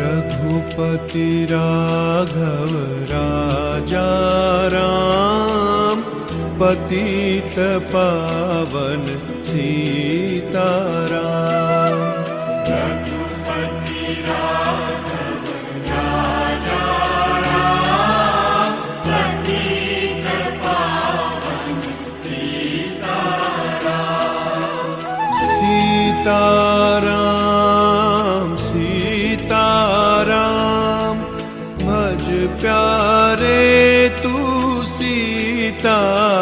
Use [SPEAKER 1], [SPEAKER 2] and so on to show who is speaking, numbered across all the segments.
[SPEAKER 1] रघुपति राघव राजा राम पतित पावन सीताराम सीताराम सीताराम भज प्यारे तू सीताराम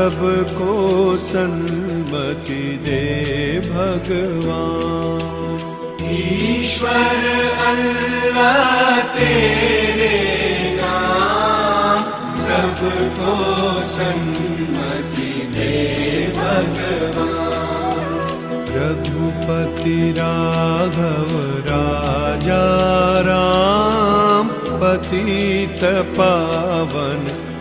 [SPEAKER 1] सबको सन्मति दे भगवान। ईश्वर अल्लाह तेरे नाम सबको सन्मति दे भगवान। रघुपति राघव राजा राम पतित पावन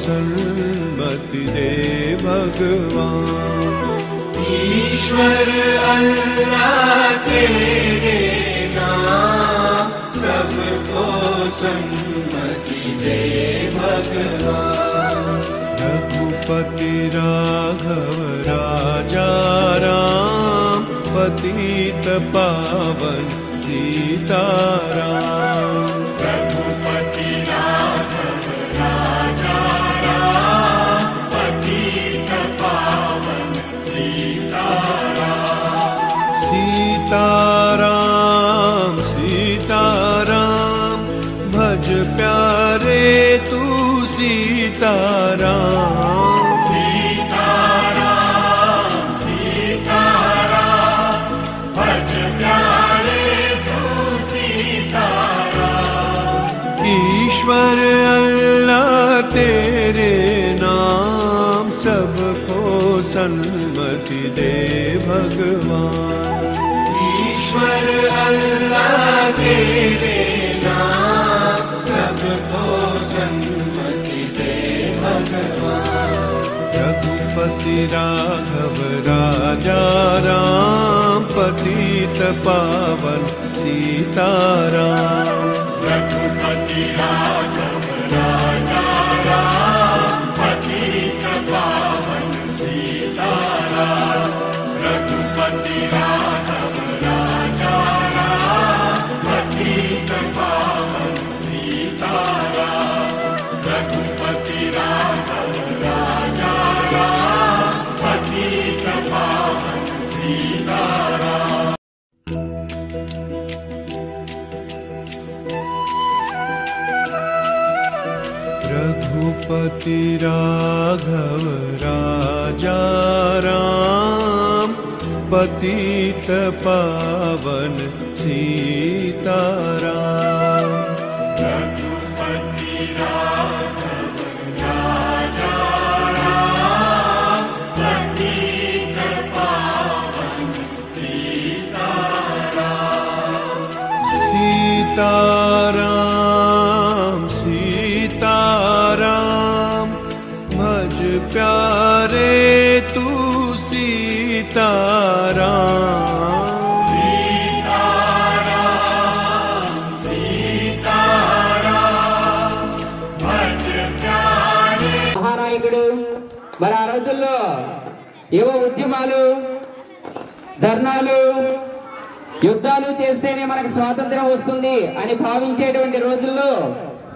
[SPEAKER 1] सन्मति दे भगवान ईश्वर अल्लाह तेरे नाम सबको सन्मति दे भगवान। रघुपति राघव राजा राम पतित पावन सीताराम सीताराम सीताराम ईश्वर अल्लाह तेरे नाम सबको सन्मति दे भगवान रघुपति राघव राजा राम पतित पावन सीताराम। रघुपति राघव राजा राम पतित पावन सीताराम सीताराम
[SPEAKER 2] నాయకుడు మరి ఆ రోజుల్లో ఏవో ఉద్యమాలు ధర్నాలు యుద్ధాలు చేస్తేనే మనకు స్వాతంత్రం వస్తుంది అని భావించేటువంటి రోజుల్లో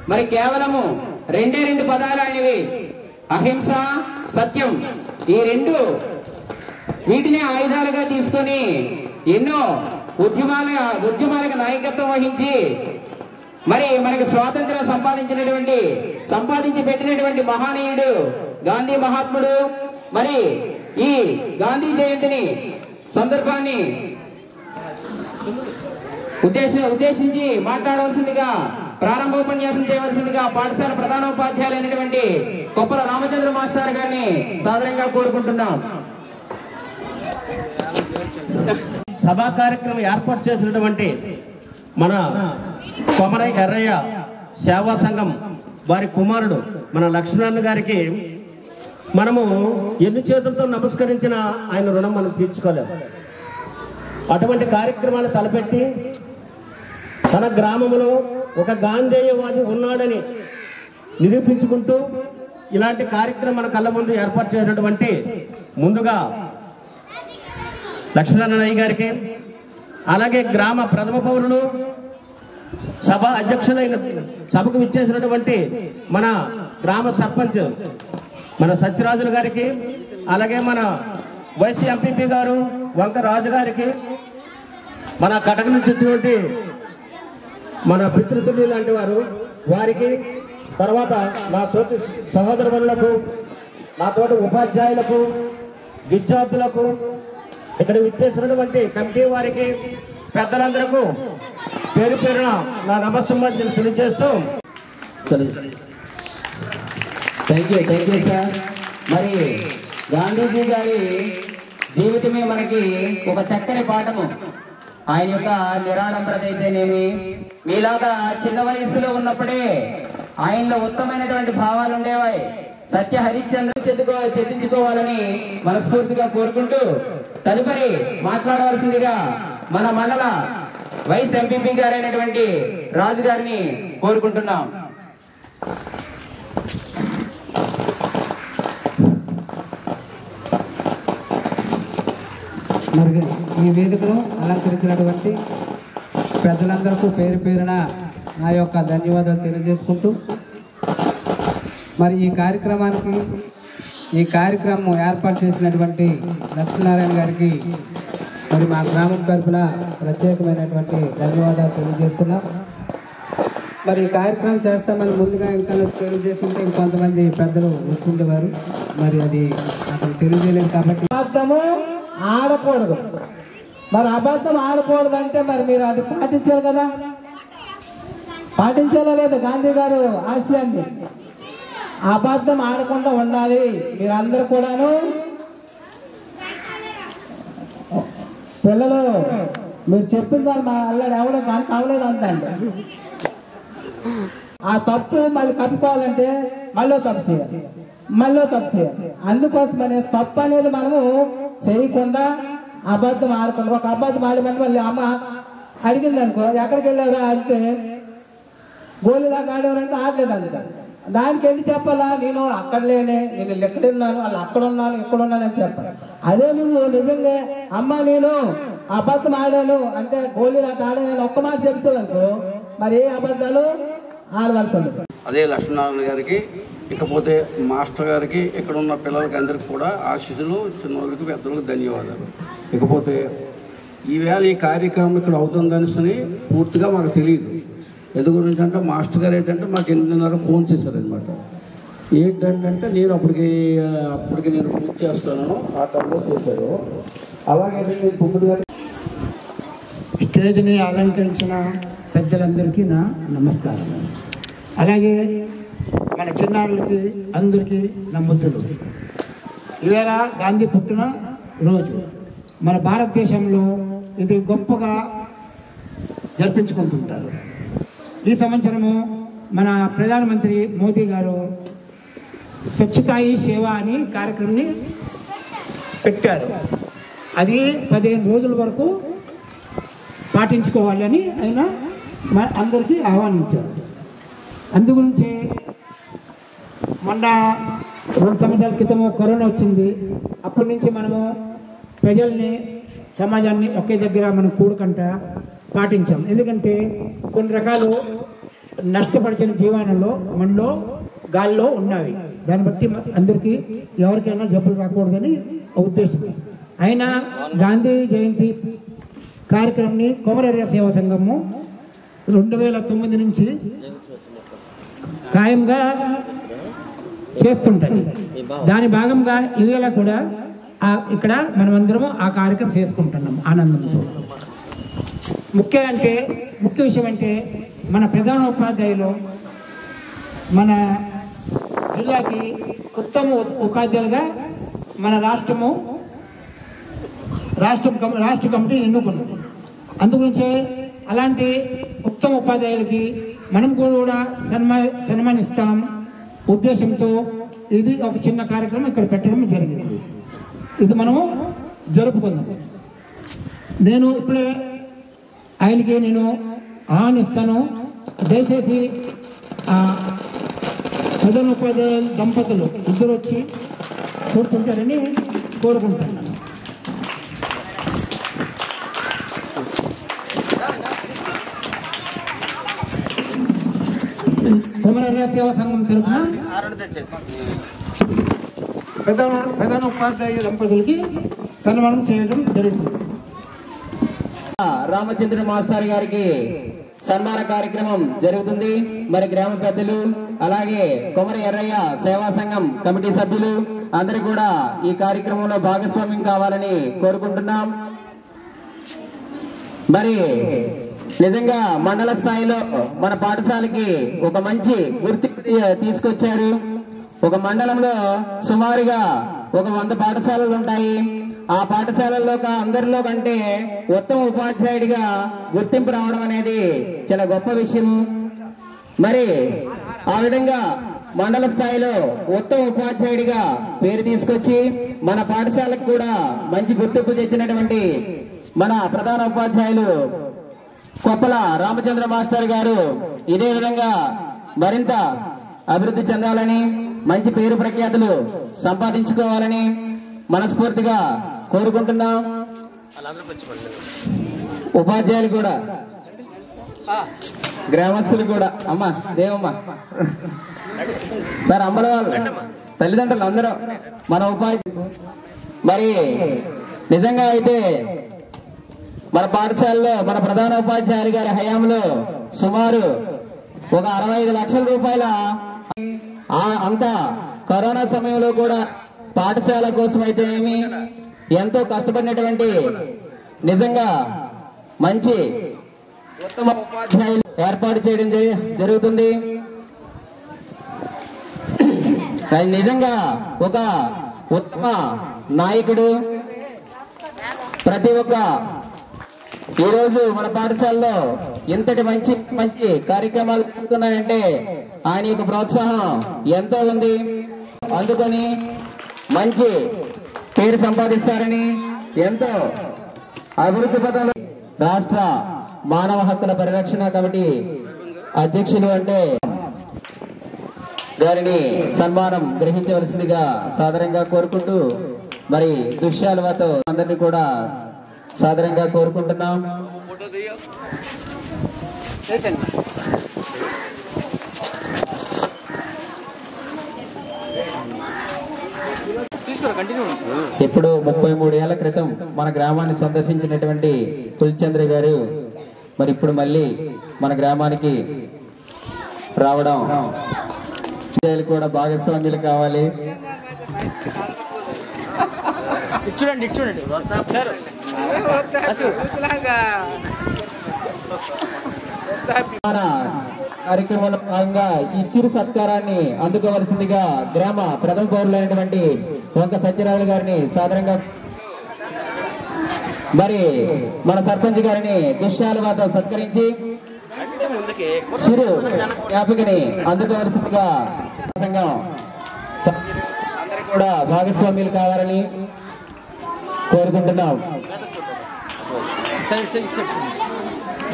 [SPEAKER 2] మరి కేవలము రెండే రెండు పదాలు ఆయనవి అహింస సత్యం ఈ రెండు వీటిని ఆయుధాలుగా తీసుకొని ఎన్నో ఉద్యమాల ఉద్యమాలకు నాయకత్వం వహించి మరి మనకి స్వాతంత్రం సంపాదించినటువంటి సంపాదించి పెట్టినటువంటి మహానీయుడు గాంధీ మహాత్ముడు. మరి ఈ గాంధీ జయంతిని సందర్భాన్ని ఉద్దేశ ఉద్దేశించి మాట్లాడవలసిందిగా ప్రారంభోపన్యాసం చేయవలసిందిగా పాఠశాల ప్రధానోపాధ్యాయులైనటువంటి కొప్పల రామచంద్ర మాస్టర్ గారిని సాదరంగా కోరుకుంటున్నాం.
[SPEAKER 3] సభా కార్యక్రమం ఏర్పాటు చేసినటువంటి మన కొమర ఎర్రయ్య సేవా సంఘం వారి కుమారుడు మన లక్ష్మణ గారికి మనము ఎన్ని చేతులతో నమస్కరించిన ఆయన రుణం మనం తీర్చుకోలేము అటువంటి కార్యక్రమాలు తలపెట్టి తన గ్రామంలో ఒక గాంధేయవాది ఉన్నాడని నిరూపించుకుంటూ ఇలాంటి కార్యక్రమం మన కళ్ళ ముందు ఏర్పాటు చేసినటువంటి ముందుగా లక్ష్మణయ్య గారికి అలాగే గ్రామ ప్రథమ పౌరులు సభ అధ్యక్షులైన సభకు విచ్చేసినటువంటి మన గ్రామ సర్పంచ్ మన సత్యరాజుల గారికి అలాగే మన వైసీ ఎంపీపీ గారు వంక రాజు గారికి మన కటక నుంచి వచ్చినటువంటి మన పితృతులు లాంటి వారు వారికి తర్వాత నా సోటి సహోదరులకు నాతోటి ఉపాధ్యాయులకు విద్యార్థులకు ఇక్కడ విచ్చేసినటువంటి కమిటీ వారికి పెద్దలందరకు పేరు పేరున నా నమస్సంబంధించి తెలియజేస్తూ
[SPEAKER 2] thank you thank you sir మరి గాంధీజీ గారి జీవితమే మనకి ఒక చక్కని పాఠము. ఆయన యొక్క నిరాడంబరత అయితేనేమి మీలాగా చిన్న వయసులో ఉన్నప్పుడే ఆయనలో ఉత్తమైనటువంటి భావాలు ఉండేవాయి. సత్య హరిశ్చంద్ర చెందుకో చెల్లించుకోవాలని మనస్ఫూర్తిగా కోరుకుంటూ తదుపరి మాట్లాడవలసిందిగా మన మండల వైస్ ఎంపీపీ గారైనటువంటి రాజు గారిని కోరుకుంటున్నాం.
[SPEAKER 4] మరి ఈ వేదికను అలంకరించినటువంటి పెద్దలందరికీ పేరు పేరున నా యొక్క ధన్యవాదాలు తెలియజేసుకుంటూ మరి ఈ కార్యక్రమానికి ఈ కార్యక్రమం ఏర్పాటు చేసినటువంటి లక్ష్మీనారాయణ గారికి మరి మా గ్రామం తరఫున ప్రత్యేకమైనటువంటి ధన్యవాదాలు తెలియజేస్తున్నాం. మరి ఈ కార్యక్రమం చేస్తామని ముందుగా ఇంకా తెలియజేస్తుంటే ఇంకొంతమంది పెద్దలు వచ్చుండేవారు. మరి అది అతను తెలియజేయలేదు కాబట్టి అబద్ధము ఆడకూడదు. మరి అబద్ధం ఆడకూడదు అంటే మరి మీరు అది పాటించాలి కదా? పాటించాలా లేదా? గాంధీ గారు ఆశయాన్ని? అబద్ధం ఆడకుండా ఉండాలి. మీరందరూ కూడాను. పిల్లలు మీరు చెప్పిన వాళ్ళు మా అల్లాడు ఎవడో కానీ కావలేదు అందండి ఆ తప్పు మళ్ళీ కప్పుకోవాలంటే మళ్ళీ తప్పు చేయాలి. మళ్ళీ తప్పు చేయాలి. అందుకోసమనే తప్పు అనేది మనము చేయకుండా అబద్ధం ఆడకుండా ఒక అబద్ధం ఆడమని మళ్ళీ అమ్మ అడిగింది అనుకో ఎక్కడికి వెళ్ళారా అంటే గోళీలాగా ఆడేవారంటే ఆడలేదు అందుకని దానికి వెళ్ళి చెప్పాలా? నేను అక్కడ లేనే నేను ఎక్కడ ఉన్నాను? వాళ్ళు అక్కడ ఉన్నాను ఇక్కడ ఉన్నాను అని చెప్పాలి అదే నువ్వు నిజంగా అమ్మ నేను అబద్ధం ఆడాను అంటే గోళీలాగా ఆడాను ఒక్క మాట చెప్తావనుకో మరి ఏ అబద్ధాలు? ఆడవలసి ఉంటుంది
[SPEAKER 5] అదే లక్ష్మీనారాయణ గారికి ఇకపోతే మాస్టర్ గారికి ఇక్కడ ఉన్న పిల్లలకి అందరికీ కూడా ఆశీస్సులు చిన్నవాళ్ళకి పెద్దలకు ధన్యవాదాలు. ఇకపోతే ఈవేళ ఈ కార్యక్రమం ఇక్కడ అవుతుందని పూర్తిగా మాకు తెలియదు. ఎందు గురించి అంటే మాస్టర్ గారు ఏంటంటే మాకు ఎనిమిదిన్నర ఫోన్ చేశారనమాట ఏంటంటే నేను అప్పటికి అప్పటికి నేను పూర్తి చేస్తాను ఆ టైంలో చేశారు. అలాగే నేను తొమ్మిది గారు
[SPEAKER 6] స్టేజ్ని అలంకరించిన పెద్దలందరికీ నా నమస్కారం. అలాగే మన చిన్నారులకి అందరికీ నా ముద్దులు. ఈవేళ గాంధీ పుట్టిన రోజు మన భారతదేశంలో ఇది గొప్పగా జరిపించుకుంటుంటారు. ఈ సంవత్సరము మన ప్రధానమంత్రి మోదీ గారు స్వచ్ఛతాయి సేవ అని కార్యక్రమాన్ని పెట్టారు. అది పదిహేను రోజుల వరకు పాటించుకోవాలని ఆయన అందరికీ ఆహ్వానించారు. అందుగురించి మొన్న రెండు సంవత్సరాల క్రితము కరోనా వచ్చింది. అప్పటి నుంచి మనము ప్రజల్ని సమాజాన్ని ఒకే దగ్గర మనం కూడుకంట పాటించాం. ఎందుకంటే కొన్ని రకాలు నష్టపరిచిన జీవానంలో మనలో గాల్లో ఉన్నవి. దాన్ని బట్టి అందరికీ ఎవరికైనా జబ్బులు రాకూడదని ఉద్దేశం. అయినా గాంధీ జయంతి కార్యక్రమాన్ని కొమరేరియా సేవా సంఘము రెండు వేల తొమ్మిది నుంచి ఖాయంగా చేస్తుంటుంది. దాని భాగంగా ఇవాళ కూడా ఇక్కడ మనమందరము ఆ కార్యక్రమం చేసుకుంటున్నాం ఆనందంతో. ముఖ్య అంటే ముఖ్య విషయం అంటే మన ప్రధాన ఉపాధ్యాయులు మన జిల్లాకి ఉత్తమ ఉపాధ్యాయులుగా మన రాష్ట్రము రాష్ట్ర రాష్ట్ర కమిటీ ఎన్నుకున్నది. అందుగురించే అలాంటి ఉత్తమ ఉపాధ్యాయులకి మనం కూడా సన్మా సన్మానిస్తాం ఉద్దేశంతో ఇది ఒక చిన్న కార్యక్రమం ఇక్కడ పెట్టడం జరిగింది. ఇది మనము జరుపుకుందాం. నేను ఇప్పుడే ఆయనకి నేను ఆన్ ఇస్తాను దయచేసి ఆ ప్రధాన దంపతులు ఇద్దరు వచ్చి కూర్చుంటారని కోరుకుంటున్నాను కుమరర్య సేవా సంఘం తరఫున ప్రధాన ప్రధాన ఉపాధ్యాయ దంపతులకి సన్మానం చేయడం జరుగుతుంది.
[SPEAKER 2] రామచంద్ర మాస్టర్ గారికి సన్మాన కార్యక్రమం జరుగుతుంది. మరి గ్రామ పెద్దలు అలాగే కొమర ఎర్రయ్య సేవా సంఘం కమిటీ సభ్యులు అందరూ కూడా ఈ కార్యక్రమంలో భాగస్వామ్యం కావాలని కోరుకుంటున్నాం. మరి నిజంగా మండల స్థాయిలో మన పాఠశాలకి ఒక మంచి గుర్తింపు తీసుకొచ్చారు. ఒక మండలంలో సుమారుగా ఒక వంద పాఠశాలలు ఉంటాయి. ఆ పాఠశాలల్లో అందరిలో కంటే ఉత్తమ ఉపాధ్యాయుడిగా గుర్తింపు రావడం అనేది చాలా గొప్ప విషయం. మరి ఆ విధంగా మండల స్థాయిలో ఉత్తమ ఉపాధ్యాయుడిగా పేరు తీసుకొచ్చి మన పాఠశాలకు కూడా మంచి గుర్తింపు తెచ్చినటువంటి మన ప్రధాన ఉపాధ్యాయులు కొప్పల రామచంద్ర మాస్టర్ గారు ఇదే విధంగా మరింత అభివృద్ధి చెందాలని మంచి పేరు ప్రఖ్యాతులు సంపాదించుకోవాలని మనస్ఫూర్తిగా కోరుకుంటున్నాం. ఉపాధ్యాయులు కూడా. గ్రామస్తులు కూడా. అమ్మా దేవమ్మ. సార్ అమ్మల వాళ్ళు. తల్లిదండ్రులు అందరూ. మన ఉపాధ్యాయులు మరి నిజంగా అయితే మన పాఠశాలలో మన ప్రధాన ఉపాధ్యాయులు గారి హయాంలో సుమారు ఒక అరవై ఐదు లక్షల రూపాయల అంత కరోనా సమయంలో కూడా పాఠశాల కోసం అయితే ఏమి ఎంతో కష్టపడినటువంటి నిజంగా మంచి ఉత్తమ ఉపాధ్యాయులు ఏర్పాటు చేయడం జరుగుతుంది. నిజంగా ఒక ఉత్తమ నాయకుడు. ప్రతి ఒక్క ఈ రోజు మన పాఠశాలలో ఇంతటి మంచి మంచి కార్యక్రమాలు జరుగుతున్నాయంటే ఆయన యొక్క ప్రోత్సాహం ఎంతో ఉంది. అందుకని మంచి పేరు సంపాదిస్తారని ఎంతో అభివృద్ధి పదంలో రాష్ట్ర మానవ హక్కుల పరిరక్షణ కమిటీ అధ్యక్షులు అంటే గారిని సన్మానం గ్రహించవలసిందిగా సాధారణంగా కోరుకుంటూ మరి దృశ్యాలతో అందరినీ కూడా సాధారణంగా కోరుకుంటున్నాం. ఇప్పుడు ముప్పై మూడు ఏళ్ళ క్రితం మన గ్రామాన్ని సందర్శించినటువంటి తుల్చంద్ర గారు మరి ఇప్పుడు మళ్ళీ మన గ్రామానికి రావడం. కూడా భాగస్వామ్యులు కావాలి.
[SPEAKER 7] చూడండి చూడండి.
[SPEAKER 2] కార్యక్రమంలో భాగంగా ఈ చిరు సత్కారాన్ని అందుకోవలసిందిగా గ్రామ ప్రథమ పౌరులైనటువంటి వంక సత్యరాజు గారిని సాధారణంగా మరి మన సర్పంచ్ గారిని దుశ్యాలవాతో సత్కరించి చిరు జ్ఞాపికని అందుకోవలసిందిగా సంఘం సభ్యులు కూడా భాగస్వామ్యులు కావాలని కోరుకుంటున్నాం.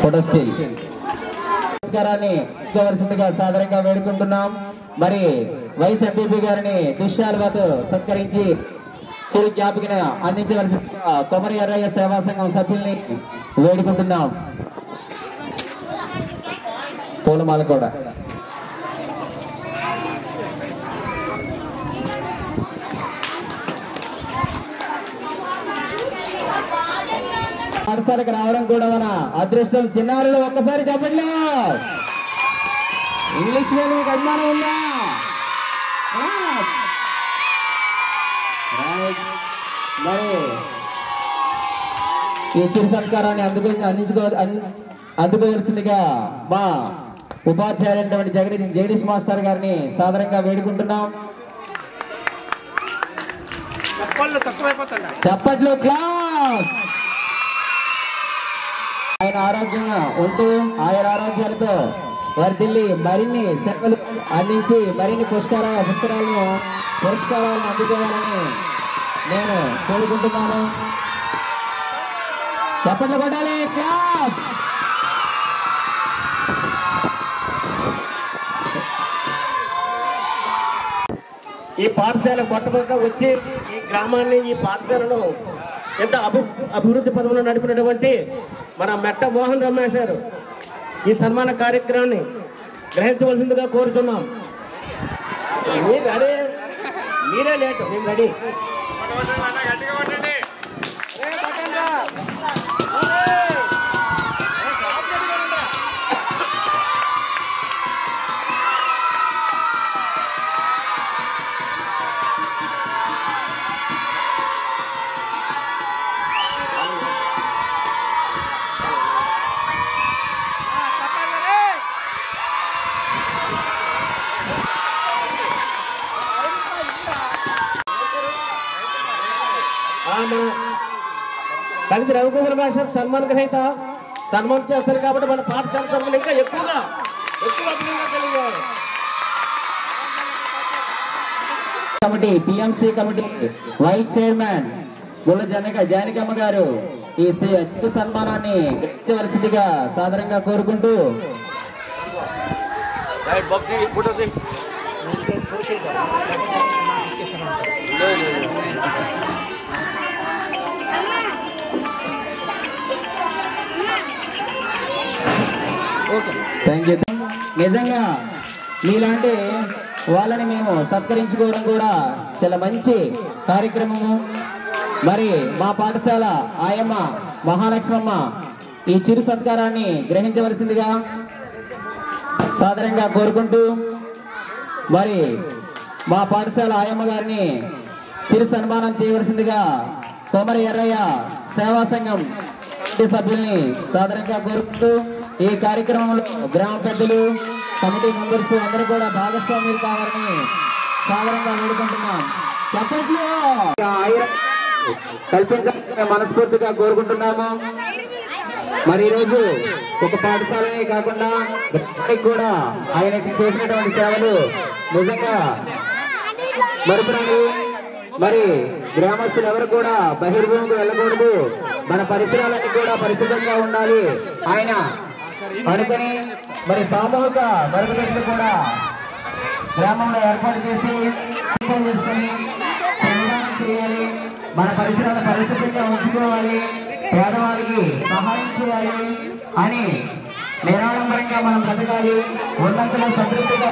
[SPEAKER 2] Photo still. నమస్కారాన్ని వేడుకుంటున్నాం. మరి వైస్ ఎంపీపీ గారిని దుష్యాలతో సత్కరించి చిరు జ్ఞాపికను అందించవలసి కొమరి ఎర్రయ్య సేవా సంఘం సభ్యుల్ని వేడుకుంటున్నాం. పూలమాల కూడా. పాఠశాలకు రావడం కూడా మన అదృష్టం. చిన్నారులు ఒక్కసారి చెప్పండి ఇంగ్లీష్ మీద మీకు అభిమానం ఉందా? మరి ఈ చిరు సత్కారాన్ని అందుకు అందించుకో అంది- అందుకోవలసిందిగా మా ఉపాధ్యాయులైనటువంటి జగదీష్ జగదీష్ మాస్టర్ గారిని సాదరంగా వేడుకుంటున్నాం. చప్పట్లు క్లాస్! ఆయన ఆరోగ్యంగా ఉంటూ ఆయన ఆరోగ్యాలతో వర్ధిల్లి మరిన్ని సేవలు అందించి మరిన్ని పుష్కర పుష్కరాలను పురస్కారాలను అందుకోవాలని నేను కోరుకుంటున్నాను. చెప్పండి కొట్టాలి క్లాస్
[SPEAKER 3] ఈ పాఠశాల మొట్టమొదట వచ్చి ఈ గ్రామాన్ని ఈ పాఠశాలను ఎంత అభి అభివృద్ధి పదవులు నడిపినటువంటి మన మెట్ట మోహన్ రమేష్ గారు ఈ సన్మాన కార్యక్రమాన్ని గ్రహించవలసిందిగా కోరుతున్నాం. అదే రెడీ మీరే లేటు మేము భాష సన్మాన్ గ్రహీత సన్మానం చేస్తారు కాబట్టి మన పాఠశాల సభ్యులు ఇంకా ఎక్కువగా ఎక్కువ
[SPEAKER 2] committee PMC committee vice chairman Gulla Janaka Janakamma గారు ఈ చిరు సన్మానాన్ని గ్రహించవలసిందిగా సాదరంగా కోరుకుంటూ
[SPEAKER 5] భక్తి
[SPEAKER 2] థ్యాంక్ యూ నిజంగా మీలాంటి వాళ్ళని మేము సత్కరించుకోవడం కూడా చాలా మంచి కార్యక్రమము. మరి మా పాఠశాల ఆయమ్మ మహాలక్ష్మమ్మ ఈ చిరు సత్కారాన్ని గ్రహించవలసిందిగా సాధారణంగా కోరుకుంటూ మరి మా పాఠశాల ఆయమ్మ గారిని చిరు సన్మానం చేయవలసిందిగా కొమరి ఎర్రయ్య సేవా సంఘం సభ్యుల్ని సాధారణంగా కోరుకుంటూ ఈ కార్యక్రమంలో గ్రామ పెద్దలు కమిటీ మెంబర్స్ అందరూ కూడా భాగస్వామ్యులు కావాలని సాదరంగా వేడుకుంటున్నాం. చెప్పట్లు! కల్పించాలని మనస్ఫూర్తిగా కోరుకుంటున్నాము. మరి ఈరోజు ఒక పాఠశాలనే కాకుండా కూడా ఆయన చేసినటువంటి సేవలు నిజంగా మరుపురాని మరి గ్రామస్తులు ఎవరు కూడా బహిర్భూమికి వెళ్ళకూడదు. మన పరిసరాలన్నీ కూడా పరిశుభ్రంగా ఉండాలి. ఆయన అనుకుని మరి సామూహిక మరుగుదొడ్లు కూడా గ్రామంలో ఏర్పాటు చేసి చేసుకుని శ్రమదానం చేయాలి. మన పరిసరాలను పరిశుభ్రంగా ఉంచుకోవాలి. పేదవారికి సహాయం చేయాలి అని నిరాడంబరంగా మనం బ్రతకాలి. ఉన్నంతలో సంతృప్తిగా